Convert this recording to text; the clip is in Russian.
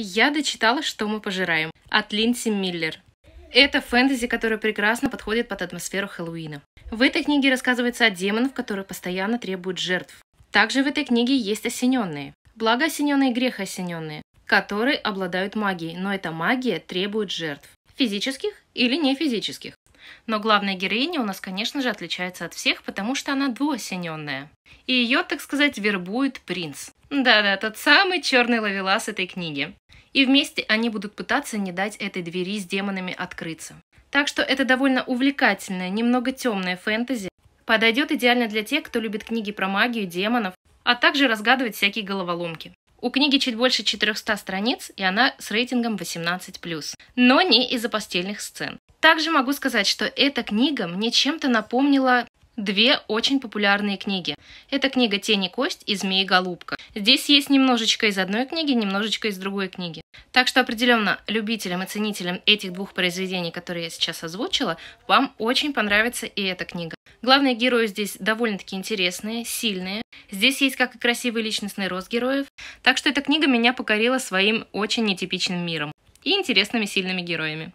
Я дочитала «Что мы пожираем» от Линдси Миллер. Это фэнтези, которое прекрасно подходит под атмосферу Хэллоуина. В этой книге рассказывается о демонах, которые постоянно требуют жертв. Также в этой книге есть осененные. Благо осененные грех осененные, которые обладают магией, но эта магия требует жертв. Физических или не физических. Но главная героиня у нас, конечно же, отличается от всех, потому что она двуосененная. И ее, так сказать, вербует принц. Да-да, тот самый черный ловелас этой книги и вместе они будут пытаться не дать этой двери с демонами открыться. Так что это довольно увлекательное, немного темное фэнтези. Подойдет идеально для тех, кто любит книги про магию, демонов, а также разгадывать всякие головоломки. У книги чуть больше 400 страниц, и она с рейтингом 18+, но не из-за постельных сцен. Также могу сказать, что эта книга мне чем-то напомнила две очень популярные книги. Это книга «Тень и кость» и «Змеи голубка». Здесь есть немножечко из одной книги, немножечко из другой книги. Так что определенно любителям и ценителям этих двух произведений, которые я сейчас озвучила, вам очень понравится и эта книга. Главные герои здесь довольно-таки интересные, сильные. Здесь есть как и красивый личностный рост героев. Так что эта книга меня покорила своим очень нетипичным миром и интересными сильными героями.